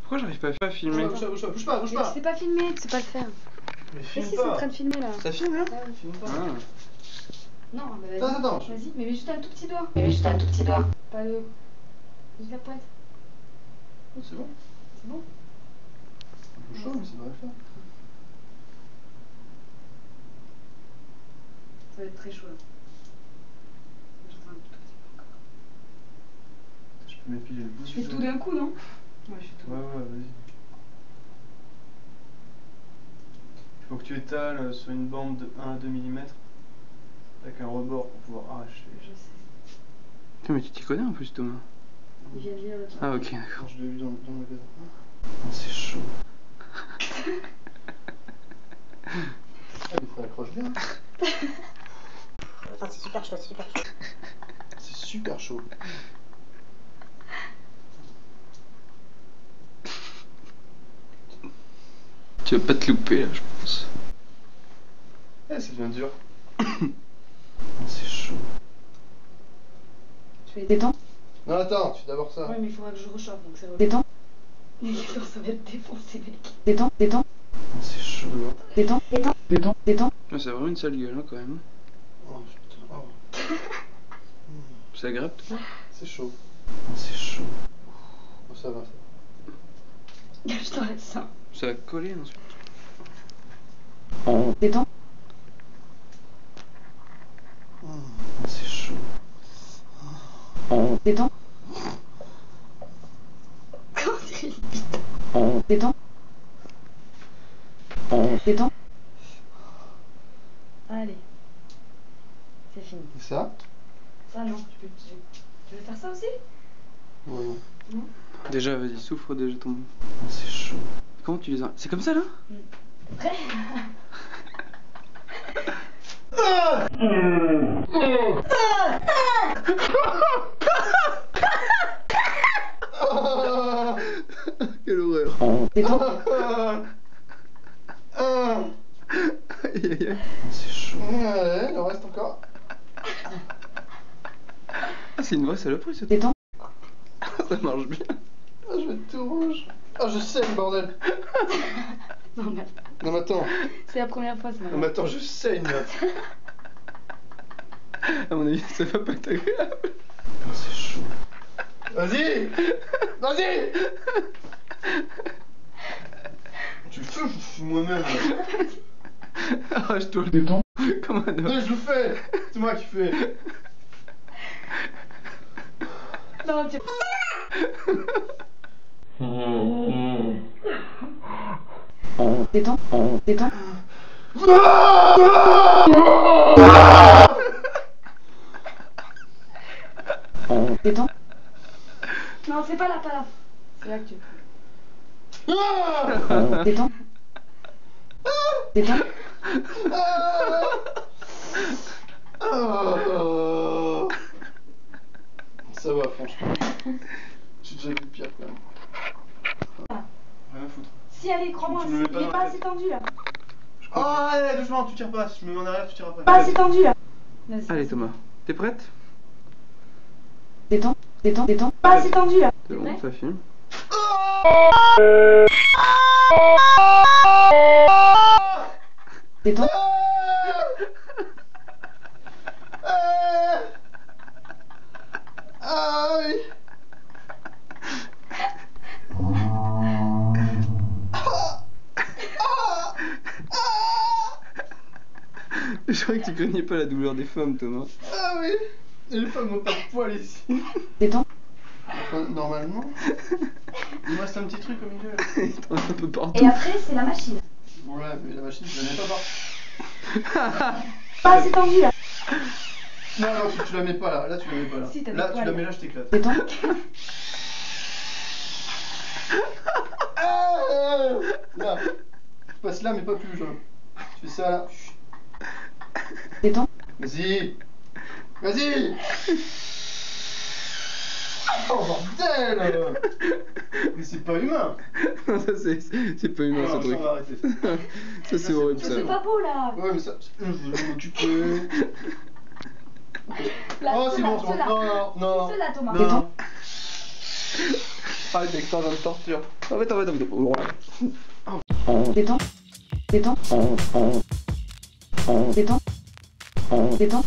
Pourquoi j'arrive pas à filmer Bouge pas, bouge pas, bouge pas, bouge Mais pas tu sais pas filmer, tu sais pas le faire. Mais Mais filme si, c'est en pas train de filmer là. Ça filme là Ah. Filme pas Ah. Non, bah vas-y. Attends, attends, Vas-y, mais mets juste un tout petit doigt. Mais mets juste un tout petit doigt. Pas de. Juste la pointe. Oh, C'est bon C'est bon Un peu chaud, mais ça devrait le faire. Ça va être très chaud là. J'entends un tout petit peu encore. Je peux m'épiler le bout. Tu fais tout d'un coup, non Ouais, je fais tout. Ouais, ouais, vas-y. Il faut que tu étales sur une bande de 1 à 2 mm avec un rebord pour pouvoir arracher. Je sais. Putain, mais tu t'y connais en plus, Thomas. Il vient de dire l'autre. Ah, ok, d'accord. je l'ai vu dans, dans le magasin. Oh, c'est chaud. ah, mais ça accroche bien. Enfin, c'est super chaud, c'est super chaud. C'est super chaud. Tu vas pas te louper là, je pense. Eh, ça devient dur. C'est chaud. Je fais détends. Non, attends, tu fais d'abord ça. Ouais, mais il faudra que je rechauffe donc ça va. Détends. Ça va être défoncé, mec. Détends, détends, c'est chaud. détends, détends, détends, détends. Ouais, c'est vraiment une sale gueule hein, quand même. Oh, putain. Oh, agréable, toi? C'est chaud. C'est chaud. Oh, ça va, ça va. Je t'arrête ça. Ça va coller ensuite. Détends. Oh, c'est chaud. Détends. Comment dire Détends. Détends. Allez. C'est fini. Et ça Ça non, tu peux. Tu, tu veux faire ça aussi? Ouais, non. Non? Déjà, vas-y, souffre déjà ton. Oh, c'est chaud. Comment tu les as C'est comme ça là? Quelle horreur c'est chaud. Ouais, il en reste encore. Ah, c'est une vraie saloperie ce truc. Détends. Ça marche bien. Ah, je vais être tout rouge. Ah, je saigne, bordel. Non, mais Non, mais attends. c'est la première fois, c'est Non, mais attends, je saigne là. À mon avis, ça va pas être agréable. Oh, c'est chaud. Vas-y Vas-y Tu le fais ou je le fais moi-même là Arrache-toi le détend. Comme un homme. Non, je le fais C'est moi qui fais Non, tu... Détends. Détends. Détends. Non, c'est pas là, pas là. C'est là que tu... Ah Détends. Détends. Ah. Ça va, franchement. J'ai déjà vu pire quand même. Rien à foutre. Si, allez, crois-moi, il est pas assez tendu là. Oh, allez, doucement, tu tires pas. Si je me mets en arrière, tu tireras pas. Pas assez tendu là. Vas-y. Allez Thomas, t'es prête? Détends. Détends. Détends. Pas assez tendu là. C'est bon, ça filme. Détends. Ah Ah oui Je croyais que tu connais pas la douleur des femmes, Thomas. Ah oui Et les femmes n'ont pas de poils ici. Détends. Enfin, normalement. Il me reste un petit truc au milieu. là. Il t'en reste un peu partout. Et après, c'est la machine. Ouais, mais la machine, je la mets pas par. Pas assez tendu là. Non, non, tu, tu la mets pas là. Là, tu la mets pas là. Si, t'as des là, tu la mets là, je t'éclate. Détends. Ah Là. Tu passes là, mais pas plus, genre. Tu fais ça là. Détends. Vas-y Vas-y Oh bordel Mais c'est pas humain non, ça c'est c'est pas humain Non, ce truc. ça, on va arrêter. Ça c'est horrible ça. C'est pas beau là. Ouais, mais ça, je vais m'occuper. Là, Oh, c'est bon, c'est bon. ceux-là. Non, non, non. Ceux-là, Thomas. Non. Détends. Arrête avec ton de torture. Arrête, arrête, arrête. Détends. Détends. Détends. Détends.